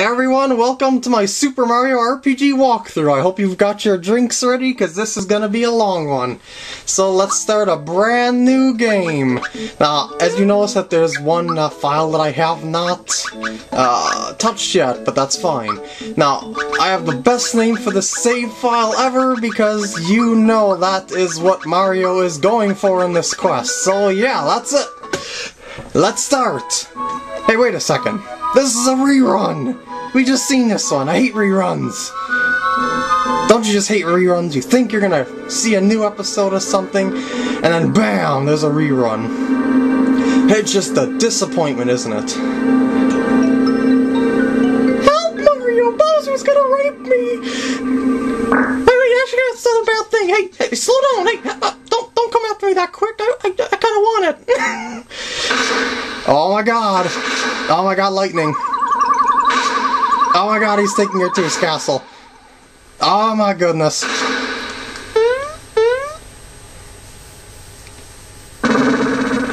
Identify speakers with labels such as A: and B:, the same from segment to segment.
A: everyone, welcome to my Super Mario RPG walkthrough. I hope you've got your drinks ready, because this is going to be a long one. So let's start a brand new game. Now, as you notice that there's one uh, file that I have not uh, touched yet, but that's fine. Now, I have the best name for the save file ever, because you know that is what Mario is going for in this quest. So yeah, that's it. Let's start. Hey, wait a second. This is a rerun! We just seen this one. I hate reruns. Don't you just hate reruns? You think you're gonna see a new episode of something, and then BAM! There's a rerun. It's just a disappointment, isn't it? Help, Mario! Bowser's gonna rape me! Wait, wait, actually, that's not a bad thing. Hey, hey slow down! Hey, uh, don't, don't come after me that quick. I, I, I kinda want it. oh my god. Oh my god, lightning. Oh my god, he's taking her to his castle. Oh my goodness.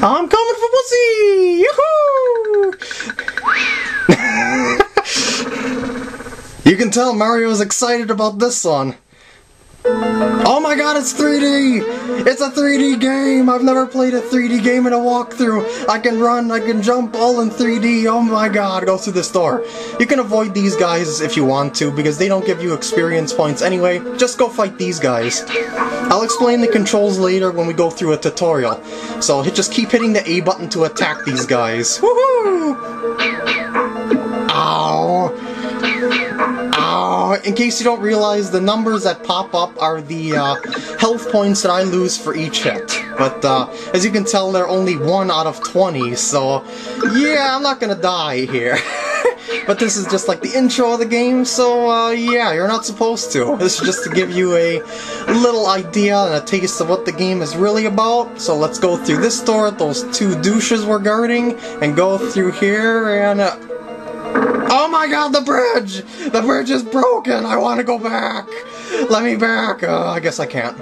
A: I'm coming for pussy! Yahoo! you can tell Mario is excited about this one. Oh my god, it's 3D! It's a 3D game! I've never played a 3D game in a walkthrough. I can run, I can jump all in 3D. Oh my god, go through this door. You can avoid these guys if you want to, because they don't give you experience points anyway. Just go fight these guys. I'll explain the controls later when we go through a tutorial. So just keep hitting the A button to attack these guys. Woohoo! Uh, in case you don't realize, the numbers that pop up are the uh, health points that I lose for each hit. But uh, as you can tell, they're only 1 out of 20, so yeah, I'm not gonna die here. but this is just like the intro of the game, so uh, yeah, you're not supposed to. This is just to give you a little idea and a taste of what the game is really about. So let's go through this door, those two douches we're guarding, and go through here and... Uh, Oh my god, the bridge! The bridge is broken! I want to go back! Let me back! Uh, I guess I can't.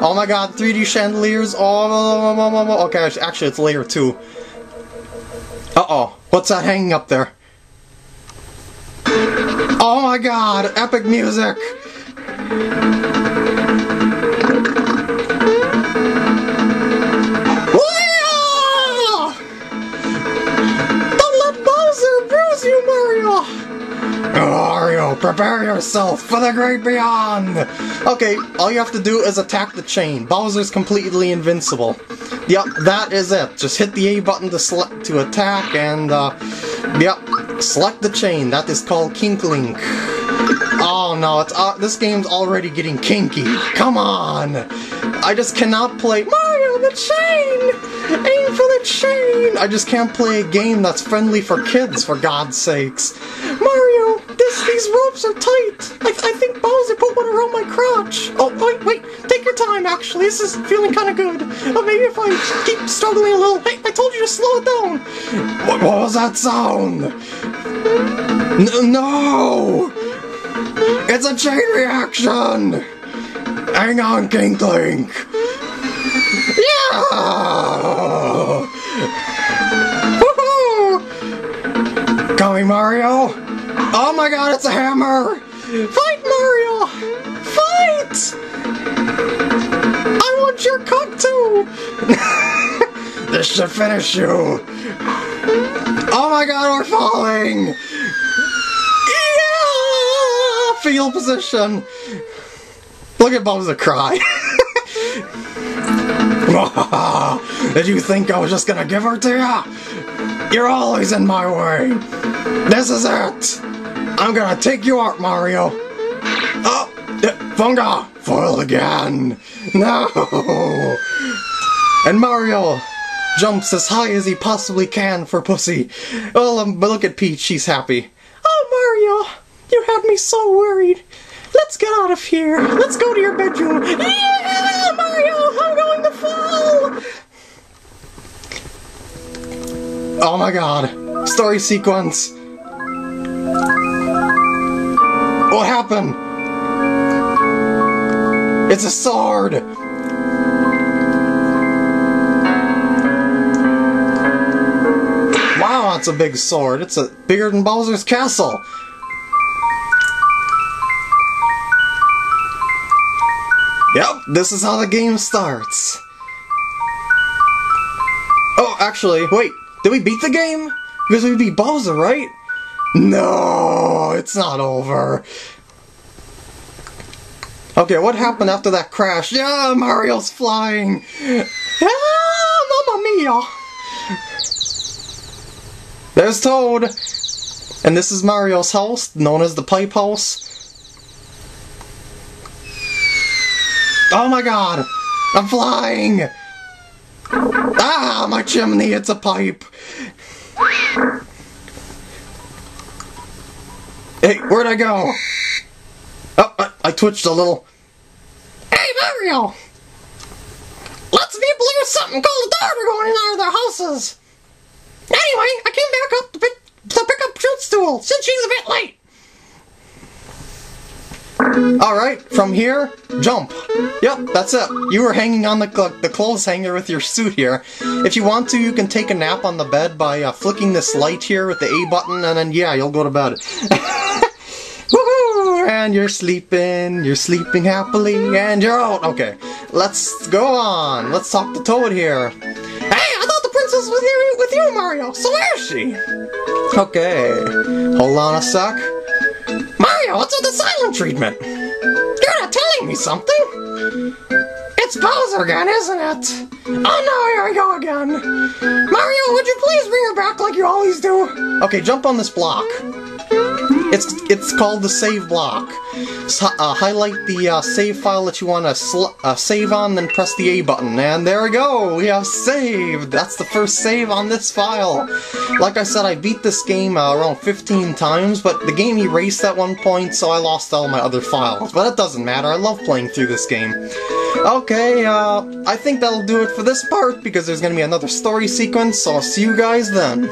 A: Oh my god, 3D chandeliers! Oh, okay, actually it's layer 2. Uh-oh, what's that hanging up there? Oh my god, epic music! Prepare yourself for the great beyond! Okay, all you have to do is attack the chain. Bowser's completely invincible. Yep, that is it. Just hit the A button to select to attack and, uh, yep, select the chain. That is called Kink Link. Oh no, it's uh, this game's already getting kinky. Come on! I just cannot play Mario the chain! Aim for the chain! I just can't play a game that's friendly for kids, for God's sakes. Mario, these ropes are tight. I, I think Bowser put one around my crotch. Oh wait, wait, take your time. Actually, this is feeling kind of good. Oh, maybe if I keep struggling a little. Hey, I told you to slow it down. What, what was that sound? N no! It's a chain reaction! Hang on, Kink Link! Yeah! Woohoo! Coming, Mario! Oh my god, it's a hammer! Fight, Mario! Fight! I want your cock too! this should finish you! Oh my god, we're falling! fetal position. Look at Bowser cry. Did you think I was just gonna give her to you? You're always in my way. This is it. I'm gonna take you out, Mario. Oh, Funga, foiled again. No. And Mario jumps as high as he possibly can for pussy. Well, um, but look at Peach, she's happy. Oh, Mario, you had me so worried. Let's get out of here. Let's go to your bedroom. Yeah, Mario, I'm going to fall. Oh my god. Story sequence. What happened? It's a sword! Wow, that's a big sword. It's a bigger than Bowser's castle. Yep, this is how the game starts. Oh, actually, wait, did we beat the game? Because we beat Bowser, right? No, it's not over. Okay, what happened after that crash? Yeah, Mario's flying! Ah, mamma mia! There's Toad! And this is Mario's house, known as the Pipe House. Oh my god! I'm flying! Ah, my chimney, it's a pipe! Hey, where'd I go? Oh, I, I twitched a little. Hey, Mario! Lots of people use something called a daughter going in out of their houses. Anyway, I came back up to pick, to pick up Toadstool since she's a bit late. Alright, from here, jump. Yep, that's it. You were hanging on the, the clothes hanger with your suit here. If you want to, you can take a nap on the bed by uh, flicking this light here with the A button, and then yeah, you'll go to bed. Woohoo! And you're sleeping, you're sleeping happily, and you're out. Okay, let's go on. Let's talk to Toad here. Hey, I thought the princess was here with you, Mario. So where is she? Okay, hold on a sec. Mario, what's with the silent treatment? You're not telling me something. It's Bowser again, isn't it? Oh no, here we go again. Mario, would you please bring her back like you always do? Okay, jump on this block. It's it's called the save block. So, uh, highlight the uh, save file that you want to uh, save on, then press the A button, and there we go. We have saved. That's the first save on this file. Like I said, I beat this game uh, around 15 times, but the game erased at one point, so I lost all my other files. But it doesn't matter. I love playing through this game. Okay, uh, I think that'll do it for this part because there's gonna be another story sequence. So I'll see you guys then.